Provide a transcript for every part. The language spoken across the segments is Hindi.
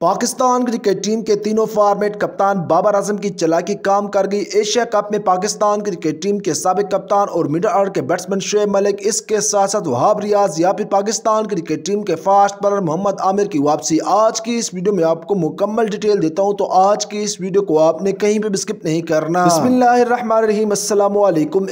पाकिस्तान क्रिकेट टीम के तीनों फॉर्मेट कप्तान बाबर आज़म की चलाकी काम कर गई। एशिया कप में पाकिस्तान क्रिकेट टीम के सबक कप्तान और मिडल ऑर्डर के बैट्समैन शुएब मलिक, इसके साथ साथ वहाब रियाज या फिर पाकिस्तान क्रिकेट टीम के फास्ट बॉलर मोहम्मद आमिर की वापसी। आज की इस वीडियो में आपको मुकम्मल डिटेल देता हूँ तो आज की इस वीडियो को आपने कहीं भी स्किप नहीं करना। अस्सलाम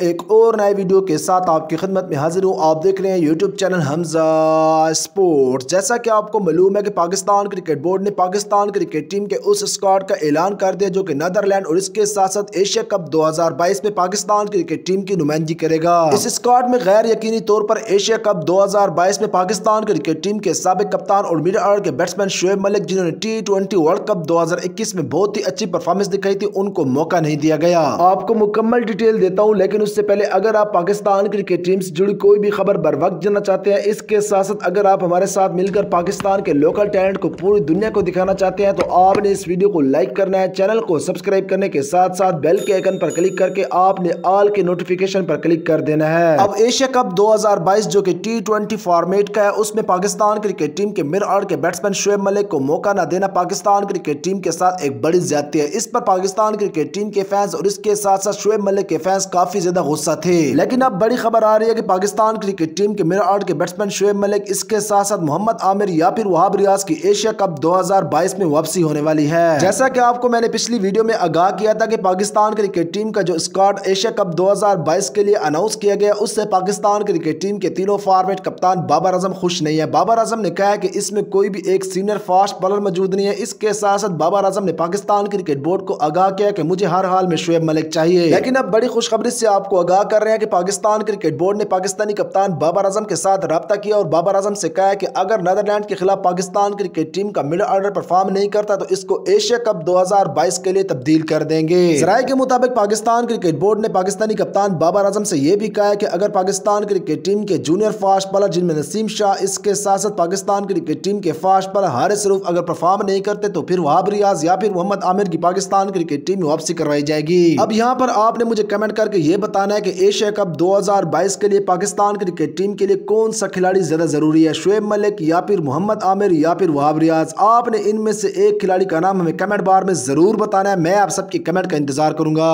एक और नए वीडियो के साथ आपकी खिदमत में हाजिर हूँ। आप देख रहे हैं यूट्यूब चैनल हमजा स्पोर्ट्स। जैसा कि आपको मालूम है कि पाकिस्तान क्रिकेट बोर्ड ने पाकिस्तान क्रिकेट टीम के उस स्क्वाड का ऐलान कर दिया जो कि नदरलैंड और इसके साथ साथ एशिया कप 2022 में पाकिस्तान क्रिकेट टीम की नुमाइंदगी करेगा। इस स्क्वाड में गैर यकीनी तौर पर एशिया कप 2022 में पाकिस्तान क्रिकेट टीम के सबक कप्तान और मिडल ऑर्डर के बैट्समैन शुएब मलिक जिन्होंने टी ट्वेंटी वर्ल्ड कप दो हज़ार इक्कीस में बहुत ही अच्छी परफॉर्मेंस दिखाई थी, उनको मौका नहीं दिया गया। आपको मुकम्मल डिटेल देता हूँ, लेकिन उससे पहले अगर आप पाकिस्तान क्रिकेट टीम से जुड़ी कोई भी खबर बर वक्त जानना चाहते हैं, इसके साथ साथ अगर आप हमारे साथ मिलकर पाकिस्तान के लोकल टैलेंट को पूरी दुनिया को दिखाना चाहते हैं तो आपने इस वीडियो को लाइक करना है चैनल को सब्सक्राइब करने के साथ साथ बेल के आइकन पर क्लिक करके आपने ऑल के नोटिफिकेशन पर क्लिक कर देना है। अब एशिया कप 2022 जो कि टी ट्वेंटी फॉर्मेट का है, उसमें पाकिस्तान क्रिकेट टीम के मिर के बैट्समैन शुएब मलिक को मौका न देना पाकिस्तान क्रिकेट टीम के साथ एक बड़ी ज़्यादा है। इस पर पाकिस्तान क्रिकेट टीम के फैंस और इसके साथ साथ शुएब मलिक के फैंस काफ़ी ज़्यादा गुस्सा थे। लेकिन अब बड़ी खबर आ रही है कि पाकिस्तान क्रिकेट टीम के मिर के बैट्समैन शुएब मलिक इसके साथ साथ मोहम्मद आमिर या फिर वहाब रियाज की एशिया कप 2022 में वापसी होने वाली है। जैसा कि आपको मैंने पिछली वीडियो में आगाह किया था कि पाकिस्तान क्रिकेट टीम का जो स्क्वाड एशिया कप 2022 के लिए अनाउंस किया गया, उससे पाकिस्तान क्रिकेट टीम के तीनों फॉर्मेट कप्तान बाबर आज़म खुश नहीं है। बाबर आज़म ने कहा कि इसमें कोई भी एक सीनियर फास्ट बॉलर मौजूद नहीं है। इसके साथ साथ बाबर आज़म ने पाकिस्तान क्रिकेट बोर्ड को आगाह किया कि मुझे हर हाल में शुएब मलिक चाहिए। लेकिन अब बड़ी खुशखबरी से आपको आगाह कर रहे हैं कि पाकिस्तान क्रिकेट बोर्ड ने पाकिस्तानी कप्तान बाबर आज़म के साथ रब्ता किया और बाबर आज़म से कहा कि अगर नदरलैंड के खिलाफ पाकिस्तान क्रिकेट टीम का मिडल ऑर्डर परफॉर्म नहीं करता तो इसको एशिया कप 2022 के लिए तब्दील कर देंगे। जराये के मुताबिक पाकिस्तान क्रिकेट बोर्ड ने पाकिस्तानी कप्तान बाबर आज़म से यह भी कहा कि अगर पाकिस्तान क्रिकेट टीम के जूनियर फास्ट बॉलर जिनमें नसीम शाह, इसके साथ साथ पाकिस्तान क्रिकेट टीम के फास्ट बॉलर हारिस रूफ अगर परफॉर्म नहीं करते तो फिर वहाब रियाज या फिर मोहम्मद आमिर की पाकिस्तान क्रिकेट टीम में वापसी करवाई जाएगी। अब यहाँ पर आपने मुझे कमेंट करके ये बताना है कि एशिया कप 2022 के लिए पाकिस्तान क्रिकेट टीम के लिए कौन सा खिलाड़ी ज़्यादा ज़रूरी है? शुएब मलिक या फिर मोहम्मद आमिर या फिर वहाब रियाज, आपने इनमें से एक खिलाड़ी का नाम हमें कमेंट बार में ज़रूर बताना है। मैं आप सबके कमेंट का इंतज़ार करूँगा।